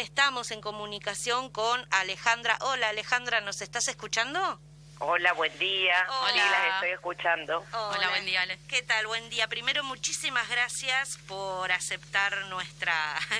Estamos en comunicación con Alejandra. Hola Alejandra, ¿nos estás escuchando? Hola, buen día. Hola. Sí, las estoy escuchando. Hola, buen día, Ale. ¿Qué tal? Buen día. Primero, muchísimas gracias por aceptar nuestra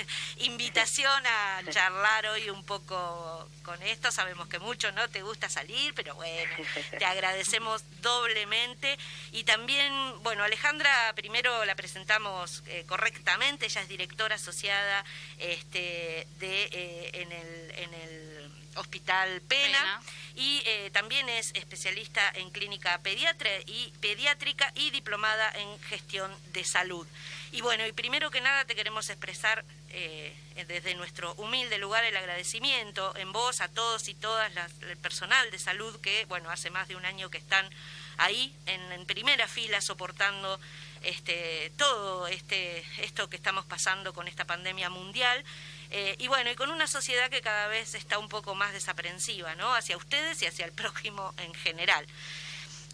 invitación a charlar hoy un poco con esto. Sabemos que mucho no te gusta salir, pero bueno, te agradecemos doblemente. Y también, bueno, Alejandra, primero la presentamos eh, correctamente. Ella es directora asociada este, de, eh, en, el, en el Hospital Pena. Pena. y eh, también es especialista en clínica pediatra y pediátrica y diplomada en gestión de salud. Y bueno, y primero que nada te queremos expresar eh, desde nuestro humilde lugar el agradecimiento en vos a todos y todas las, el personal de salud que, bueno, hace más de un año que están ahí en, en primera fila soportando este, todo este, esto que estamos pasando con esta pandemia mundial. Eh, y bueno, y con una sociedad que cada vez está un poco más desaprensiva, ¿no? Hacia ustedes y hacia el prójimo en general.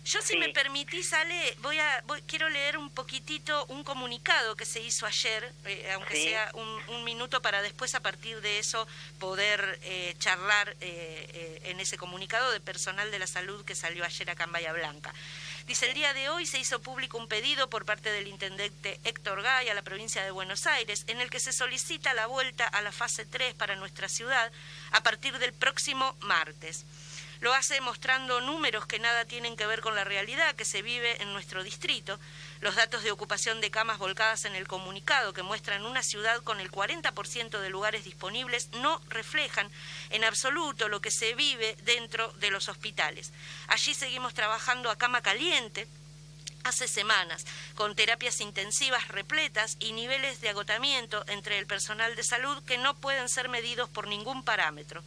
Yo, si Sí. me permitís, Ale, voy a, voy- quiero leer un poquitito un comunicado que se hizo ayer, eh, aunque Sí. sea un, un minuto, para después, a partir de eso, poder eh, charlar eh, eh, en ese comunicado de personal de la salud que salió ayer acá en Bahía Blanca. Dice, el día de hoy se hizo público un pedido por parte del intendente Héctor Gay a la provincia de Buenos Aires, en el que se solicita la vuelta a la fase 3 para nuestra ciudad a partir del próximo martes. Lo hace mostrando números que nada tienen que ver con la realidad que se vive en nuestro distrito. Los datos de ocupación de camas volcadas en el comunicado que muestran una ciudad con el 40% de lugares disponibles no reflejan en absoluto lo que se vive dentro de los hospitales. Allí seguimos trabajando a cama caliente, hace semanas, con terapias intensivas repletas y niveles de agotamiento entre el personal de salud que no pueden ser medidos por ningún parámetro.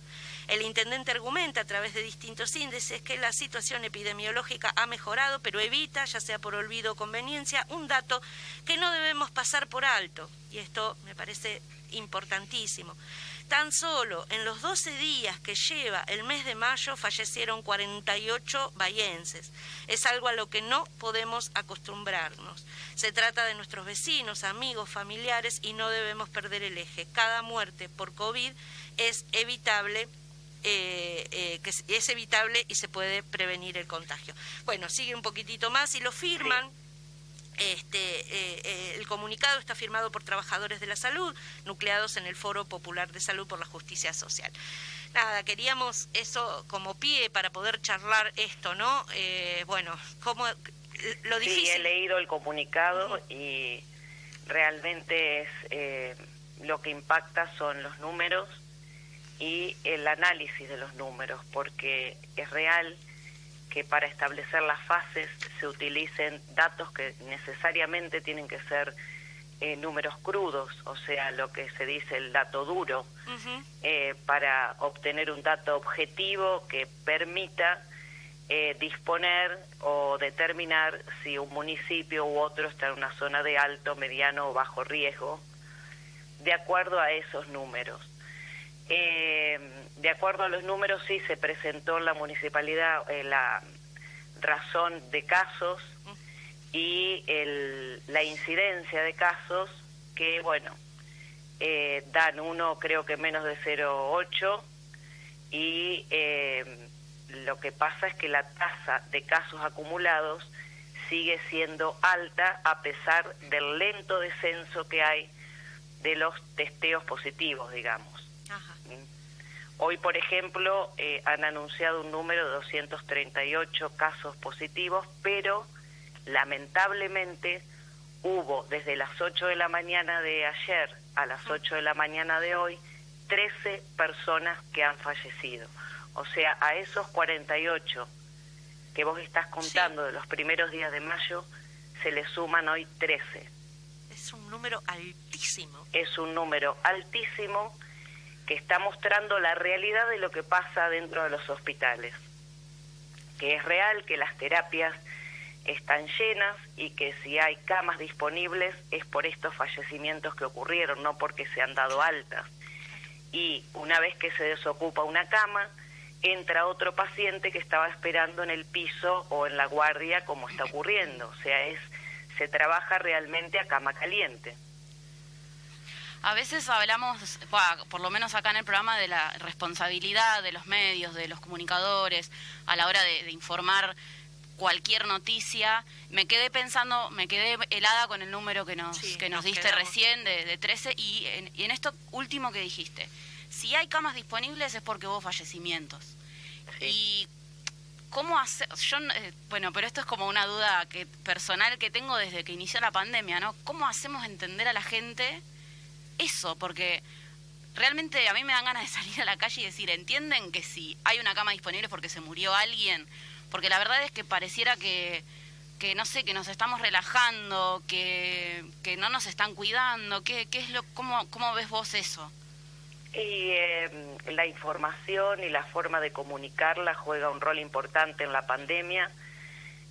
El intendente argumenta a través de distintos índices que la situación epidemiológica ha mejorado, pero evita, ya sea por olvido o conveniencia, un dato que no debemos pasar por alto. Y esto me parece importantísimo. Tan solo en los 12 días que lleva el mes de mayo fallecieron 48 bayenses. Es algo a lo que no podemos acostumbrarnos. Se trata de nuestros vecinos, amigos, familiares y no debemos perder el eje. Cada muerte por COVID es evitable. Eh, eh, que es- evitable y se puede prevenir el contagio. Bueno, sigue un poquitito más y lo firman este, eh, eh, el comunicado está firmado por trabajadores de la salud, nucleados en el Foro Popular de Salud por la Justicia Social. Nada, queríamos eso como pie para poder charlar esto, ¿no? Eh, bueno, como lo Sí, difícil. he leído el comunicado y realmente es eh, lo que impacta son los números y el análisis de los números, porque es real que para establecer las fases se utilicen datos que necesariamente tienen que ser eh, números crudos, o sea, lo que se dice el dato duro, eh, para obtener un dato objetivo que permita eh, disponer o determinar si un municipio u otro está en una zona de alto, mediano o bajo riesgo, de acuerdo a esos números. Eh, de acuerdo a los números, sí se presentó en la municipalidad eh, la razón de casos y el- la incidencia de casos que, bueno, eh, dan uno creo que menos de 0,8 y eh, lo que pasa es que la tasa de casos acumulados sigue siendo alta a pesar del lento descenso que hay de los testeos positivos, digamos. ajá. Hoy, por ejemplo, eh, han anunciado un número de 238 casos positivos, pero lamentablemente hubo desde las 8 de la mañana de ayer a las 8 de la mañana de hoy 13 personas que han fallecido. O sea, a esos 48 que vos estás contando de los primeros días de mayo, se le suman hoy 13 Es un número altísimo. es un número altísimo que está mostrando la realidad de lo que pasa dentro de los hospitales. Que es real que las terapias están llenas y que si hay camas disponibles es por estos fallecimientos que ocurrieron, no porque se han dado altas. Y una vez que se desocupa una cama, entra otro paciente que estaba esperando en el piso o en la guardia como está ocurriendo. O sea, es se trabaja realmente a cama caliente. A veces hablamos, por lo menos acá en el programa, de la responsabilidad de los medios, de los comunicadores, a la hora de, informar cualquier noticia. Me quedé pensando, me quedé helada con el número que nos, que nos, diste recién de, de 13 y en, y en, esto último que dijiste. Si hay camas disponibles es porque hubo fallecimientos. Y ¿cómo hacer? Yo, eh, bueno, pero esto es como una duda que personal que tengo desde que inició la pandemia, ¿no? ¿Cómo hacemos entender a la gente eso? Porque realmente a mí me dan ganas de salir a la calle y decir, ¿entienden que si hay una cama disponible es porque se murió alguien? Porque la verdad es que pareciera que, que no sé, que nos estamos relajando, que, que no nos están cuidando. ¿Qué, qué es lo, cómo, ¿Cómo ves vos eso? Y eh, la información y la forma de comunicarla juega un rol importante en la pandemia.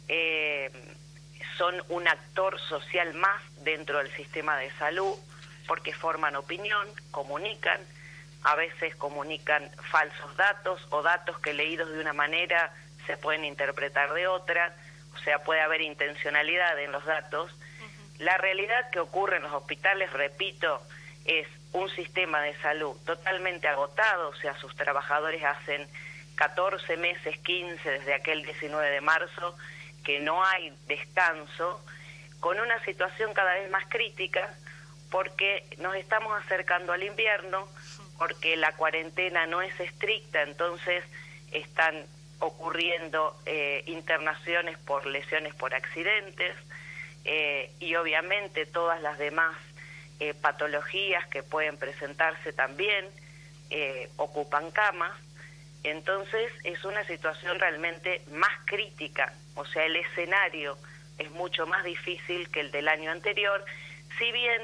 Eh, son un actor social más dentro del sistema de salud porque forman opinión, comunican, a veces comunican falsos datos o datos que leídos de una manera se pueden interpretar de otra, o sea, puede haber intencionalidad en los datos. La realidad que ocurre en los hospitales, repito, es un sistema de salud totalmente agotado, o sea, sus trabajadores hacen 14 meses, 15 desde aquel 19 de marzo, que no hay descanso, con una situación cada vez más crítica, porque nos estamos acercando al invierno, porque la cuarentena no es estricta, entonces están ocurriendo eh, internaciones por lesiones por accidentes eh, y obviamente todas las demás eh, patologías que pueden presentarse también eh, ocupan camas. Entonces es una situación realmente más crítica, o sea, el escenario es mucho más difícil que el del año anterior, si bien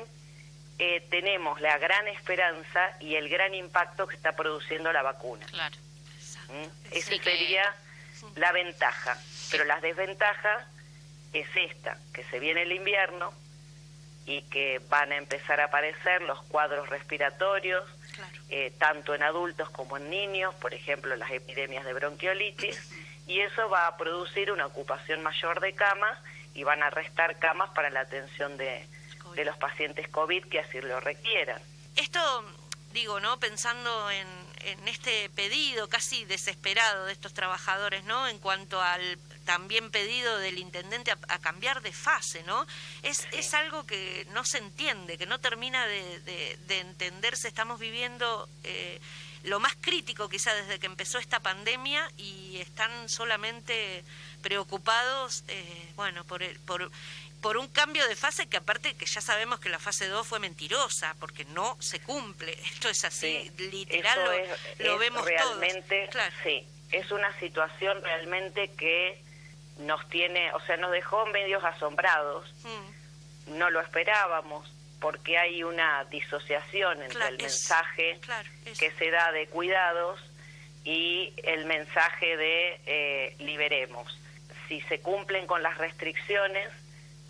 eh, tenemos la gran esperanza y el gran impacto que está produciendo la vacuna. Claro. ¿Mm? Esa sería la ventaja, pero la desventaja es esta, que se viene el invierno, y que van a empezar a aparecer los cuadros respiratorios, eh, tanto en adultos como en niños, por ejemplo, las epidemias de bronquiolitis, y eso va a producir una ocupación mayor de camas y van a restar camas para la atención de, de los pacientes COVID que así lo requieran. Esto digo, ¿no? Pensando en, en, este pedido casi desesperado de estos trabajadores, ¿no? En cuanto al también pedido del intendente a, cambiar de fase, ¿no? Es, es algo que no se entiende, que no termina de, de, entenderse. Estamos viviendo eh, lo más crítico quizá desde que empezó esta pandemia y están solamente preocupados, eh, bueno, por, el, por por un cambio de fase que aparte que ya sabemos que la fase 2 fue mentirosa porque no se cumple. Esto es así, literal, lo, vemos realmente, Sí, es una situación realmente que nos tiene, o sea, nos dejó medios asombrados, mm. no lo esperábamos, porque hay una disociación entre el mensaje que se da de cuidados y el mensaje de eh, liberemos. Si se cumplen con las restricciones,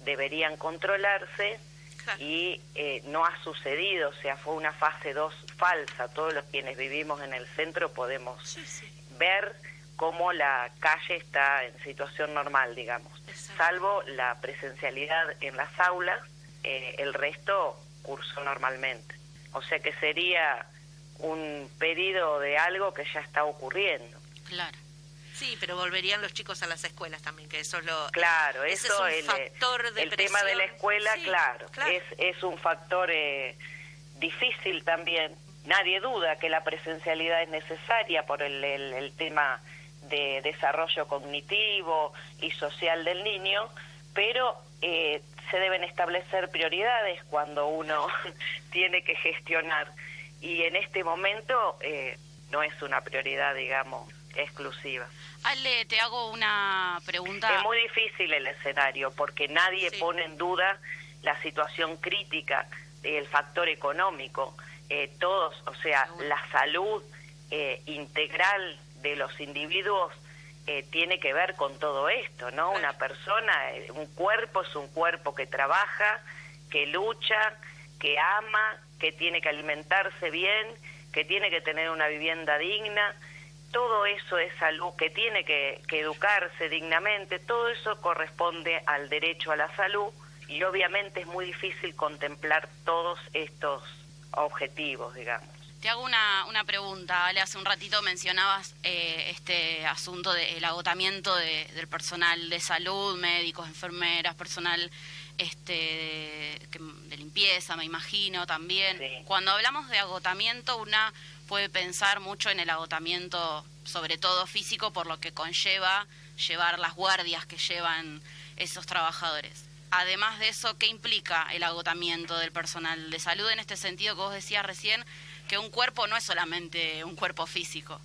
deberían controlarse y eh, no ha sucedido, o sea, fue una fase 2 falsa. Todos los quienes vivimos en el centro podemos ver cómo la calle está en situación normal, digamos. Salvo la presencialidad en las aulas, eh, el resto cursó normalmente. O sea que sería un pedido de algo que ya está ocurriendo. Claro. Sí, pero volverían los chicos a las escuelas también, que eso es lo... Claro, eso es un el, factor de El tema de la escuela, claro, Es, es un factor eh, difícil también. Nadie duda que la presencialidad es necesaria por el, el tema de desarrollo cognitivo y social del niño, pero eh, se deben establecer prioridades cuando uno tiene que gestionar. Y en este momento eh, no es una prioridad, digamos, exclusiva. Ale, te hago una pregunta. Es muy difícil el escenario porque nadie pone en duda la situación crítica del factor económico. Eh, todos, o sea, la salud integral de los individuos eh, tiene que ver con todo esto, ¿no? Una persona, eh, un cuerpo es un cuerpo que trabaja, que lucha, que ama, que tiene que alimentarse bien, que tiene que tener una vivienda digna. Todo eso es salud, que tiene que, que educarse dignamente, todo eso corresponde al derecho a la salud y obviamente es muy difícil contemplar todos estos objetivos, digamos. Te hago una, una pregunta, Ale. Hace un ratito mencionabas eh, este asunto del agotamiento del personal de salud, médicos, enfermeras, personal este, de, limpieza, me imagino también. Cuando hablamos de agotamiento, una puede pensar mucho en el agotamiento, sobre todo físico, por lo que conlleva llevar las guardias que llevan esos trabajadores. Además de eso, ¿qué implica el agotamiento del personal de salud en este sentido que vos decías recién? que un cuerpo no es solamente un cuerpo físico.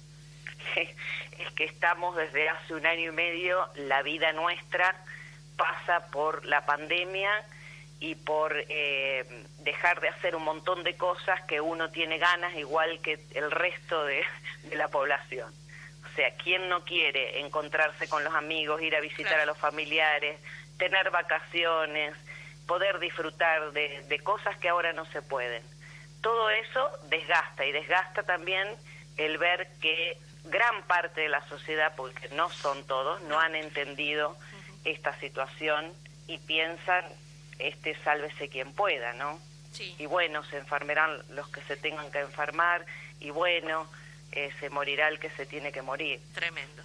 Es que estamos desde hace un año y medio, la vida nuestra pasa por la pandemia y por eh, dejar de hacer un montón de cosas que uno tiene ganas, igual que el resto de, la población. O sea, ¿quién no quiere encontrarse con los amigos, ir a visitar a los familiares, tener vacaciones, poder disfrutar de cosas que ahora no se pueden? todo eso desgasta y desgasta también el ver que gran parte de la sociedad, porque no son todos, no han entendido esta situación y piensan, este, sálvese quien pueda, ¿no? Sí. Y bueno, se enfermarán los que se tengan que enfermar y bueno, eh, se morirá el que se tiene que morir. Tremendo.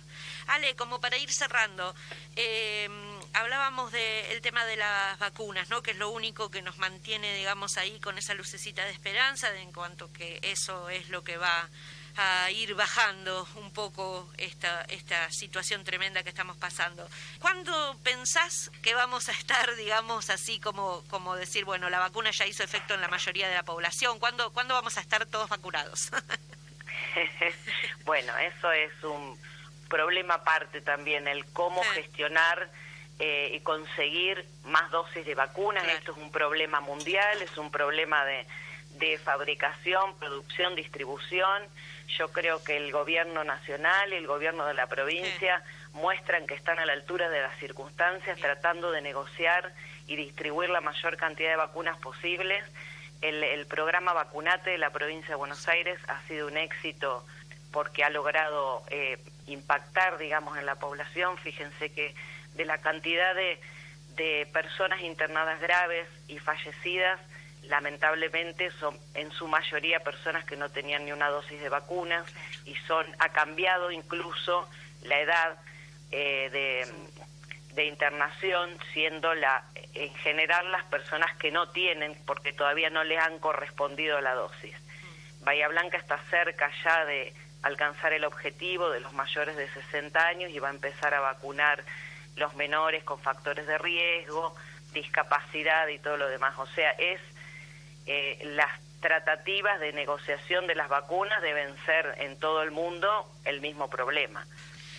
Ale, como para ir cerrando, eh, hablábamos del tema de las vacunas, ¿no? Que es lo único que nos mantiene, digamos, ahí con esa lucecita de esperanza, de en cuanto que eso es lo que va a ir bajando un poco esta, esta situación tremenda que estamos pasando. ¿Cuándo pensás que vamos a estar, digamos, así como, como decir, bueno, la vacuna ya hizo efecto en la mayoría de la población? ¿Cuándo, ¿cuándo vamos a estar todos vacunados? bueno, eso es un problema aparte también, el cómo gestionar eh, y conseguir más dosis de vacunas. Esto es un problema mundial, es un problema de, de fabricación, producción, distribución. Yo creo que el gobierno nacional y el gobierno de la provincia muestran que están a la altura de las circunstancias, tratando de negociar y distribuir la mayor cantidad de vacunas posibles. El, programa Vacunate de la provincia de Buenos Aires ha sido un éxito porque ha logrado eh, impactar, digamos, en la población. Fíjense que de la cantidad de, de personas internadas graves y fallecidas, lamentablemente son en su mayoría personas que no tenían ni una dosis de vacunas y son ha cambiado incluso la edad eh, de, de internación, siendo la en general las personas que no tienen, porque todavía no les han correspondido la dosis. Bahía Blanca está cerca ya de alcanzar el objetivo de los mayores de 60 años y va a empezar a vacunar los menores con factores de riesgo, discapacidad y todo lo demás. O sea, es eh, las tratativas de negociación de las vacunas deben ser en todo el mundo el mismo problema.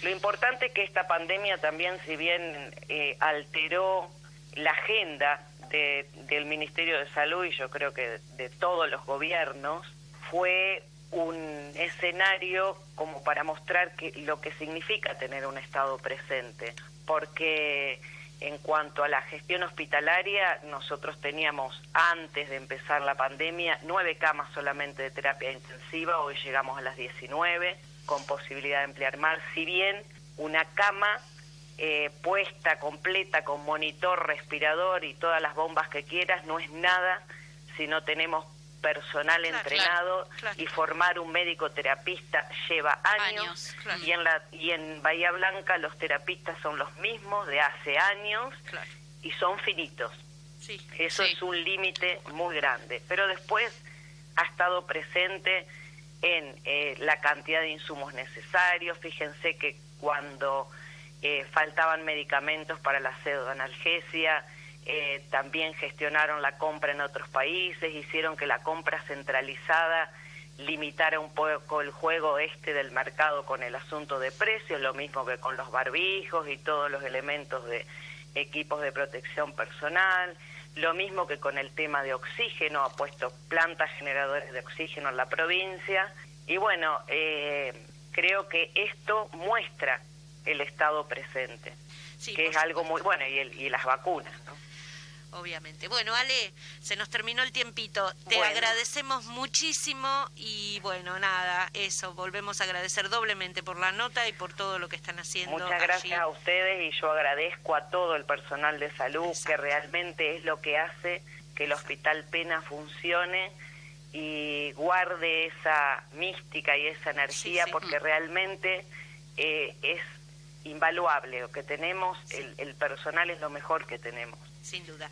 Lo importante es que esta pandemia también, si bien eh, alteró la agenda del Ministerio de Salud y yo creo que de, todos los gobiernos fue un escenario como para mostrar que, lo que significa tener un Estado presente, porque en cuanto a la gestión hospitalaria, nosotros teníamos antes de empezar la pandemia nueve camas solamente de terapia intensiva, hoy llegamos a las 19 con posibilidad de emplear más, si bien una cama eh, puesta completa con monitor, respirador y todas las bombas que quieras, no es nada si no tenemos personal entrenado y formar un médico terapista lleva años, y en la y en Bahía Blanca los terapistas son los mismos de hace años y son finitos. Eso es un límite muy grande, pero después ha estado presente en eh, la cantidad de insumos necesarios. Fíjense que cuando eh, faltaban medicamentos para la pseudoanalgesia, eh, también gestionaron la compra en otros países, hicieron que la compra centralizada limitara un poco el juego este del mercado con el asunto de precios, lo mismo que con los barbijos y todos los elementos de equipos de protección personal, lo mismo que con el tema de oxígeno, ha puesto plantas generadoras de oxígeno en la provincia. Y bueno, eh, creo que esto muestra el Estado presente, que es algo muy bueno, y, el, y las vacunas, ¿no? Obviamente. Bueno, Ale, se nos terminó el tiempito. Te agradecemos muchísimo y bueno, nada, eso, volvemos a agradecer doblemente por la nota y por todo lo que están haciendo. Muchas gracias a ustedes y yo agradezco a todo el personal de salud que realmente es lo que hace que el Hospital Pena funcione y guarde esa mística y esa energía Sí, sí. porque realmente eh, es invaluable lo que tenemos, el, el personal es lo mejor que tenemos. Sin duda.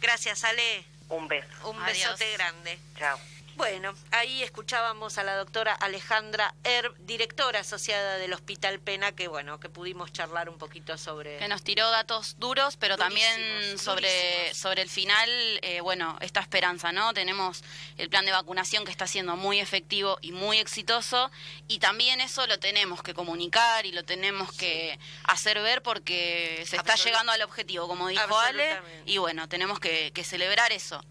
Gracias, Ale. Un beso. Un Adiós. besote grande. Chao. Bueno, ahí escuchábamos a la doctora Alejandra Herb, directora asociada del Hospital Pena, que bueno, que pudimos charlar un poquito sobre... que nos tiró datos duros, pero también sobre, durísimos. sobre el final, eh, bueno, esta esperanza, ¿no? Tenemos el plan de vacunación que está siendo muy efectivo y muy exitoso, y también eso lo tenemos que comunicar y lo tenemos que hacer ver porque se está llegando al objetivo, como dijo Ale, y bueno, tenemos que, que celebrar eso.